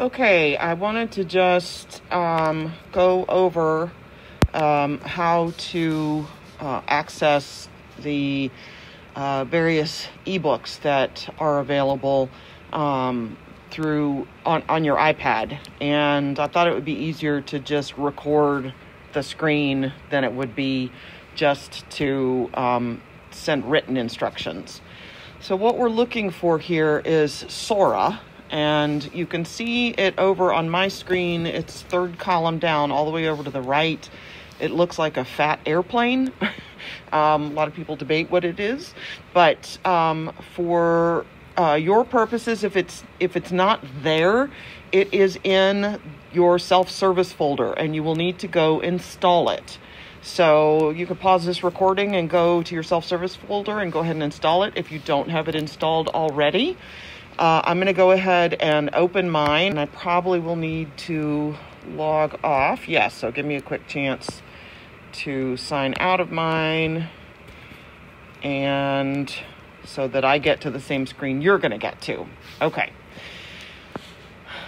Okay, I wanted to just um, go over um, how to uh, access the uh, various ebooks that are available um, through on, on your iPad. And I thought it would be easier to just record the screen than it would be just to um, send written instructions. So, what we're looking for here is Sora and you can see it over on my screen. It's third column down, all the way over to the right. It looks like a fat airplane. um, a lot of people debate what it is, but um, for uh, your purposes, if it's if it's not there, it is in your self-service folder, and you will need to go install it. So you can pause this recording and go to your self-service folder and go ahead and install it if you don't have it installed already. Uh, I'm going to go ahead and open mine. And I probably will need to log off. Yes, so give me a quick chance to sign out of mine and so that I get to the same screen you're going to get to. Okay.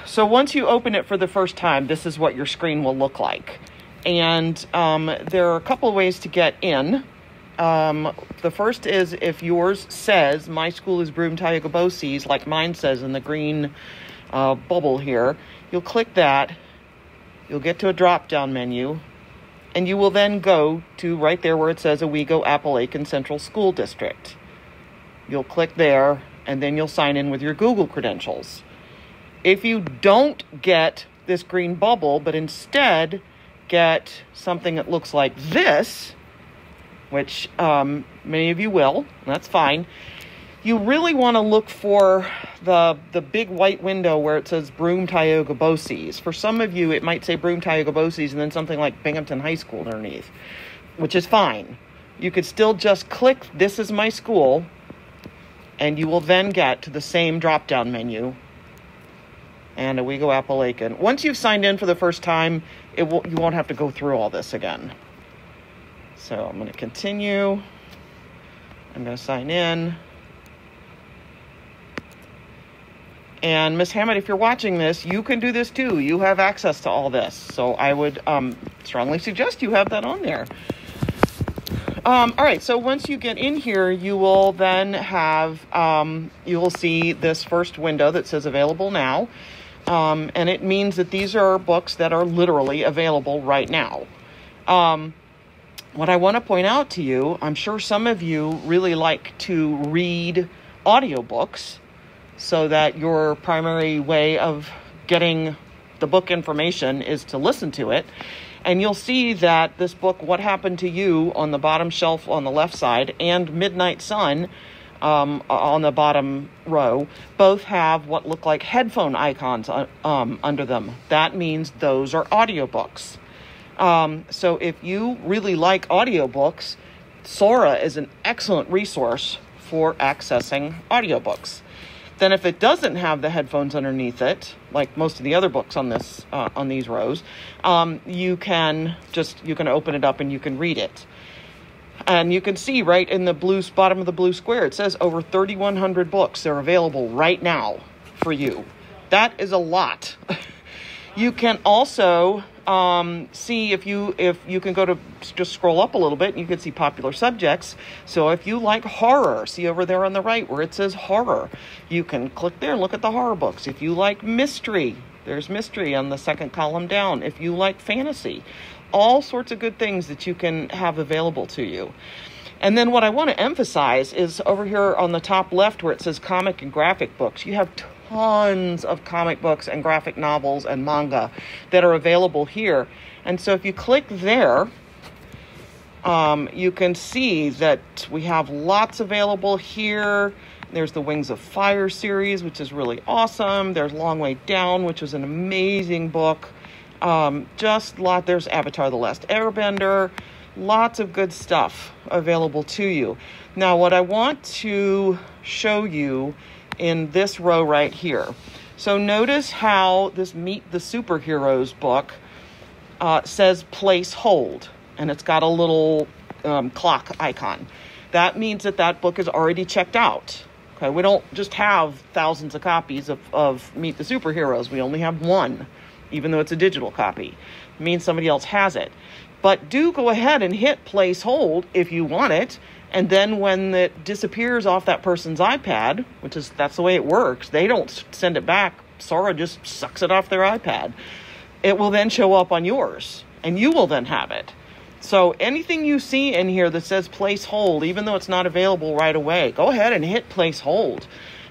So once you open it for the first time, this is what your screen will look like. And um, there are a couple of ways to get in. Um, the first is if yours says my school is Broome Tioga BOCES, like mine says in the green uh, bubble here, you'll click that. You'll get to a drop down menu, and you will then go to right there where it says Owego Apalachin Central School District. You'll click there, and then you'll sign in with your Google credentials. If you don't get this green bubble, but instead get something that looks like this, which um, many of you will. That's fine. You really want to look for the the big white window where it says Broome Tioga BOCES. For some of you, it might say Broome Tioga BOCES and then something like Binghamton High School underneath, which is fine. You could still just click "This is my school," and you will then get to the same drop down menu and Owego Apalachin. Once you've signed in for the first time, it will, you won't have to go through all this again. So I'm going to continue. I'm going to sign in. And Miss Hammond, if you're watching this, you can do this too. You have access to all this. So I would um, strongly suggest you have that on there. Um, all right, so once you get in here, you will then have, um, you will see this first window that says available now. Um, and it means that these are books that are literally available right now. What I want to point out to you, I'm sure some of you really like to read audiobooks so that your primary way of getting the book information is to listen to it. And you'll see that this book, What Happened to You, on the bottom shelf on the left side, and Midnight Sun um, on the bottom row, both have what look like headphone icons uh, um, under them. That means those are audiobooks. Um, so if you really like audiobooks, Sora is an excellent resource for accessing audiobooks. Then if it doesn't have the headphones underneath it, like most of the other books on this uh, on these rows, um, you can just you can open it up and you can read it. And you can see right in the blue bottom of the blue square, it says over 3,100 books are available right now for you. That is a lot. you can also um, see if you if you can go to just scroll up a little bit and you can see popular subjects. So if you like horror see over there on the right where it says horror you can click there and look at the horror books. If you like mystery there's mystery on the second column down. If you like fantasy all sorts of good things that you can have available to you. And then what I want to emphasize is over here on the top left where it says comic and graphic books, you have tons of comic books and graphic novels and manga that are available here. And so if you click there, um, you can see that we have lots available here. There's the Wings of Fire series, which is really awesome. There's Long Way Down, which is an amazing book. Um, just lot. There's Avatar: The Last Airbender. Lots of good stuff available to you. Now, what I want to show you in this row right here. So notice how this Meet the Superheroes book uh, says place hold, and it's got a little um, clock icon. That means that that book is already checked out. Okay, we don't just have thousands of copies of, of Meet the Superheroes. We only have one, even though it's a digital copy. It means somebody else has it. But do go ahead and hit place hold if you want it. And then when it disappears off that person's iPad, which is that's the way it works, they don't send it back. Sora just sucks it off their iPad. It will then show up on yours, and you will then have it. So anything you see in here that says place hold, even though it's not available right away, go ahead and hit place hold,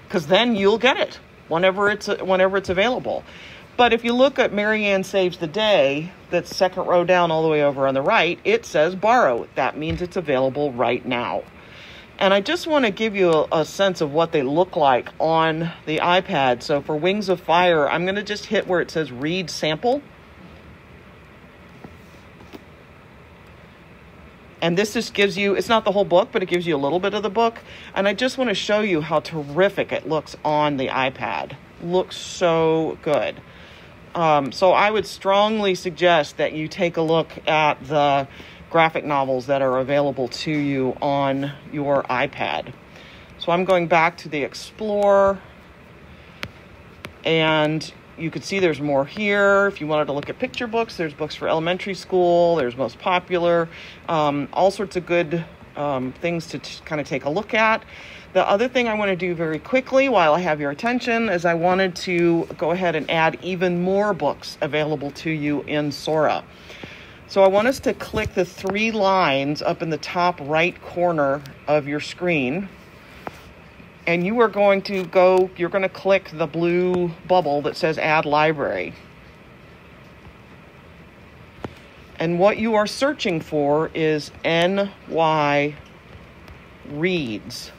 because then you'll get it whenever it's whenever it's available. But if you look at Marianne Saves the Day, that's second row down all the way over on the right, it says borrow. That means it's available right now. And I just want to give you a, a, sense of what they look like on the iPad. So for Wings of Fire, I'm going to just hit where it says read sample. And this just gives you, it's not the whole book, but it gives you a little bit of the book. And I just want to show you how terrific it looks on the iPad. Looks so good. Um, so I would strongly suggest that you take a look at the graphic novels that are available to you on your iPad. So I'm going back to the Explorer and you could see there's more here. If you wanted to look at picture books, there's books for elementary school, there's most popular, um, all sorts of good um, things to t- kind of take a look at. The other thing I want to do very quickly while I have your attention is I wanted to go ahead and add even more books available to you in Sora. So I want us to click the three lines up in the top right corner of your screen and you are going to go, you're going to click the blue bubble that says Add Library. And what you are searching for is NY Reads.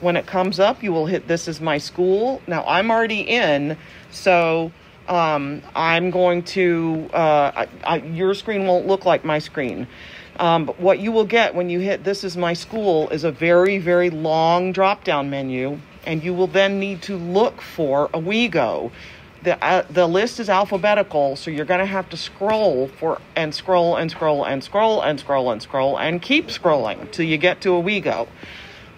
When it comes up, you will hit This is my school. Now, I'm already in, so um, I'm going to, uh, I, I, your screen won't look like my screen. Um, but what you will get when you hit This is My School is a very, very long drop down menu, and you will then need to look for Owego. The, uh, the list is alphabetical, so you're going to have to scroll for and scroll and scroll and scroll and scroll and scroll and keep scrolling till you get to Owego.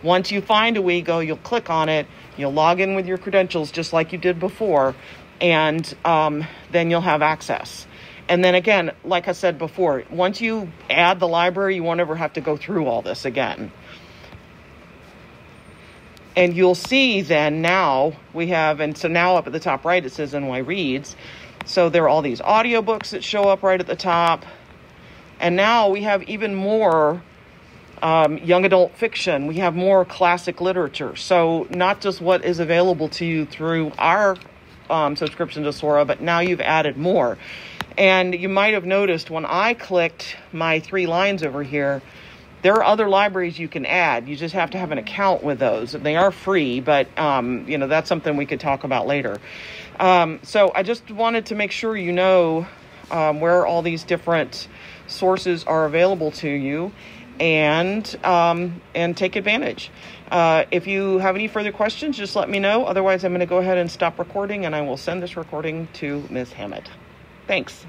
Once you find Owego, you'll click on it, you'll log in with your credentials just like you did before, and um, then you'll have access. And then again, like I said before, once you add the library, you won't ever have to go through all this again. And you'll see then now we have, and so now up at the top right it says NY Reads. So there are all these audiobooks that show up right at the top. And now we have even more um, young adult fiction. We have more classic literature. So not just what is available to you through our um, subscription to Sora, but now you've added more. And you might have noticed when I clicked my three lines over here, there are other libraries you can add. You just have to have an account with those. They are free, but um, you know that's something we could talk about later. Um, so I just wanted to make sure you know um, where all these different sources are available to you, and um, and take advantage. Uh, if you have any further questions, just let me know. Otherwise, I'm going to go ahead and stop recording, and I will send this recording to Ms. Hammett. Thanks.